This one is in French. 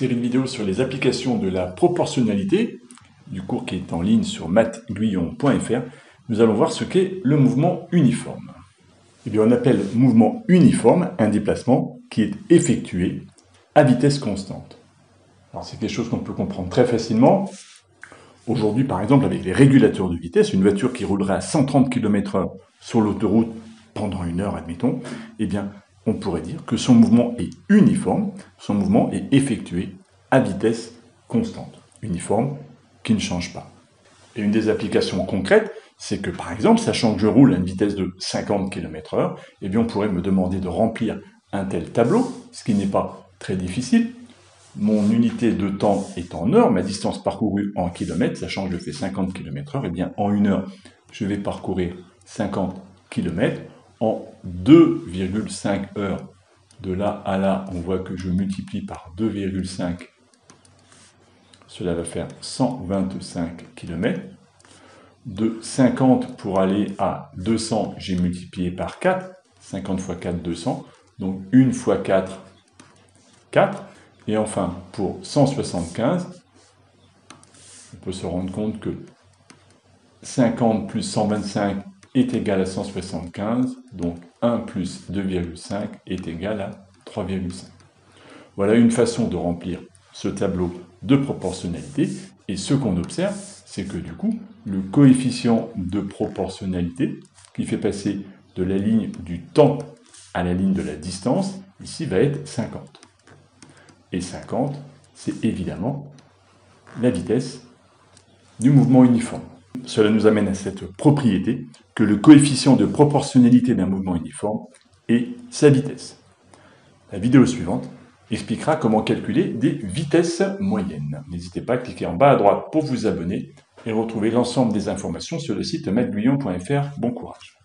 série de vidéos sur les applications de la proportionnalité, du cours qui est en ligne sur mathguillon.fr, nous allons voir ce qu'est le mouvement uniforme. Eh bien, on appelle mouvement uniforme un déplacement qui est effectué à vitesse constante. Alors, c'est quelque chose qu'on peut comprendre très facilement. Aujourd'hui, par exemple, avec les régulateurs de vitesse, une voiture qui roulerait à 130 km/h sur l'autoroute pendant une heure, admettons, eh bien, on pourrait dire que son mouvement est uniforme, son mouvement est effectué à vitesse constante, uniforme, qui ne change pas. Et une des applications concrètes, c'est que par exemple, sachant que je roule à une vitesse de 50 km/h, eh bien on pourrait me demander de remplir un tel tableau, ce qui n'est pas très difficile. Mon unité de temps est en heure, ma distance parcourue en kilomètres, sachant que je fais 50 km/h, eh bien en une heure, je vais parcourir 50 km en 2,5 heures. De là à là, on voit que je multiplie par 2,5. Cela va faire 125 km. De 50 pour aller à 200, j'ai multiplié par 4. 50 fois 4, 200. Donc 1 fois 4, 4. Et enfin, pour 175, on peut se rendre compte que 50 plus 125 est égal à 175, donc 1 plus 2,5 est égal à 3,5. Voilà une façon de remplir ce tableau de proportionnalité. Et ce qu'on observe, c'est que du coup, le coefficient de proportionnalité, qui fait passer de la ligne du temps à la ligne de la distance, ici va être 50. Et 50, c'est évidemment la vitesse du mouvement uniforme. Cela nous amène à cette propriété que le coefficient de proportionnalité d'un mouvement uniforme est sa vitesse. La vidéo suivante expliquera comment calculer des vitesses moyennes. N'hésitez pas à cliquer en bas à droite pour vous abonner et retrouver l'ensemble des informations sur le site mathguillon.fr. Bon courage